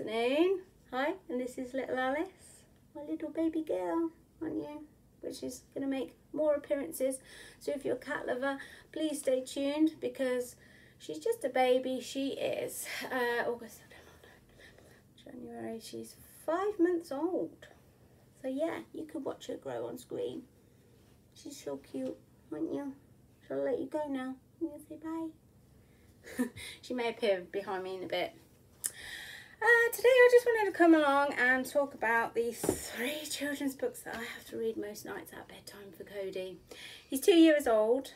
afternoon. Hi, and this is little Alice, my little baby girl, aren't you? Which is going to make more appearances. So if you're a cat lover, please stay tuned because she's just a baby. She is uh, August, January. She's five months old. So yeah, you could watch her grow on screen. She's so cute, aren't you? Shall I let you go now? Say bye. she may appear behind me in a bit. Uh, today I just wanted to come along and talk about these three children's books that I have to read most nights at bedtime for Cody. He's two years old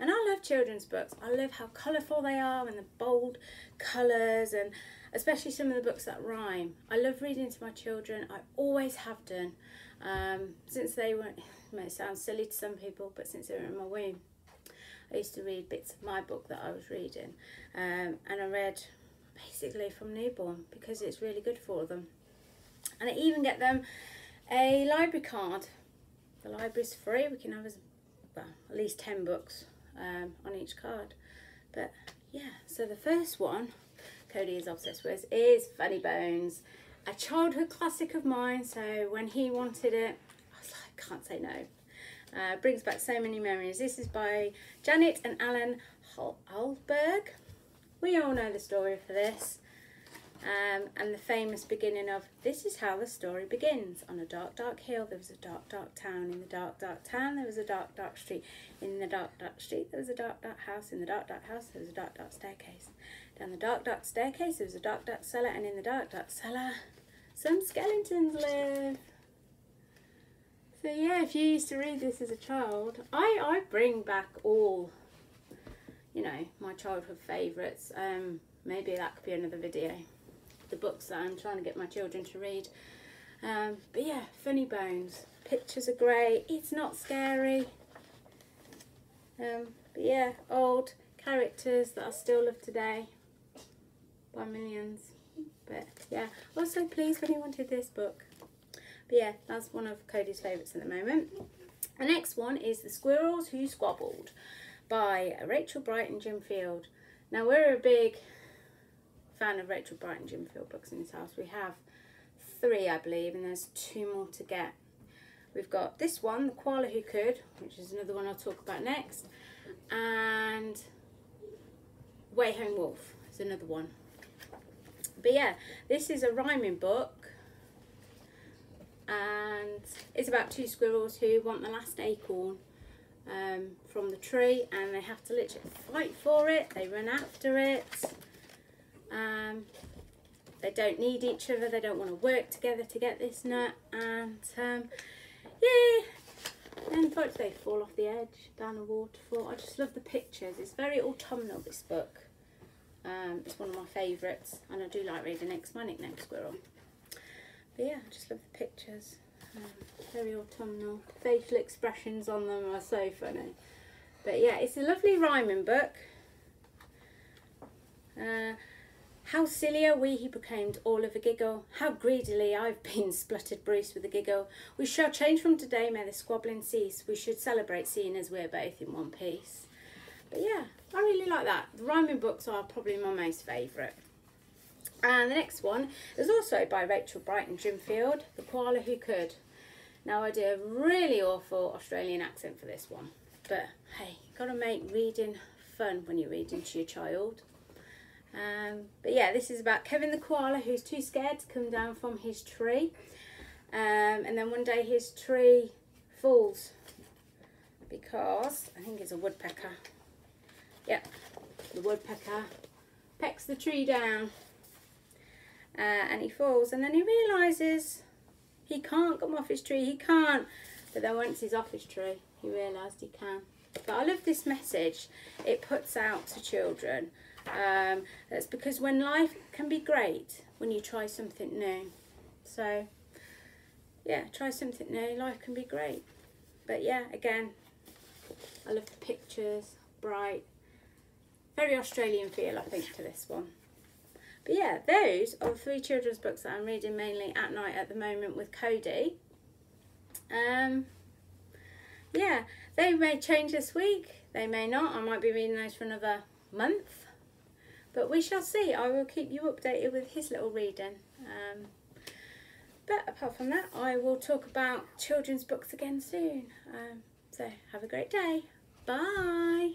and I love children's books. I love how colourful they are and the bold colours and especially some of the books that rhyme. I love reading to my children. I always have done um, since they were, it may sound silly to some people, but since they were in my womb. I used to read bits of my book that I was reading um, and I read basically from newborn because it's really good for them. And I even get them a library card. The library's free. We can have as, well, at least 10 books um, on each card. But yeah, so the first one Cody is obsessed with is Funny Bones, a childhood classic of mine. So when he wanted it, I was like, can't say no. Uh, brings back so many memories. This is by Janet and Alan Ahlberg. We all know the story for this. Um, and the famous beginning of this is how the story begins. On a dark, dark hill, there was a dark, dark town. In the dark, dark town, there was a dark, dark street. In the dark, dark street, there was a dark, dark house. In the dark, dark house, there was a dark, dark staircase. Down the dark, dark staircase, there was a dark, dark cellar. And in the dark, dark cellar, some skeletons live. So yeah, if you used to read this as a child, I, I bring back all you know, my childhood favourites. Um, maybe that could be another video. The books that I'm trying to get my children to read. Um, but yeah, Funny Bones. Pictures are great. It's not scary. Um, but yeah, old characters that I still love today by millions. But yeah, also please when you wanted this book. But yeah, that's one of Cody's favourites at the moment. The next one is The Squirrels Who Squabbled by Rachel Bright and Jim Field. Now we're a big fan of Rachel Bright and Jim Field books in this house. We have three I believe and there's two more to get. We've got this one, The Koala Who Could, which is another one I'll talk about next. And Way Home Wolf is another one. But yeah, this is a rhyming book and it's about two squirrels who want the last acorn um, from the tree and they have to literally fight for it. They run after it. Um, they don't need each other. They don't want to work together to get this nut. And um, yeah, and fact they fall off the edge down a waterfall. I just love the pictures. It's very autumnal, this book. Um, it's one of my favourites and I do like reading Next My Nickname Squirrel. But yeah, I just love the pictures. Very autumnal. Facial expressions on them are so funny. But yeah, it's a lovely rhyming book. Uh, how silly are we, he proclaimed, all of a giggle. How greedily I've been, spluttered Bruce with a giggle. We shall change from today, may the squabbling cease. We should celebrate seeing as we're both in one piece. But yeah, I really like that. The rhyming books are probably my most favourite. And the next one is also by Rachel Bright and Jim Field, The Koala Who Could. Now I do a really awful Australian accent for this one, but hey, got to make reading fun when you're reading to your child. Um, but yeah, this is about Kevin the koala who's too scared to come down from his tree. Um, and then one day his tree falls because, I think it's a woodpecker. Yep, the woodpecker pecks the tree down uh, and he falls and then he realises he can't come off his tree, he can't. But then once he's off his tree, he realised he can. But I love this message it puts out to children. Um, that's because when life can be great when you try something new. So, yeah, try something new, life can be great. But yeah, again, I love the pictures, bright, very Australian feel, I think, to this one. But yeah, those are three children's books that I'm reading mainly at night at the moment with Cody. Um, yeah, they may change this week. They may not. I might be reading those for another month. but we shall see. I will keep you updated with his little reading. Um, but apart from that, I will talk about children's books again soon. Um, so have a great day. Bye.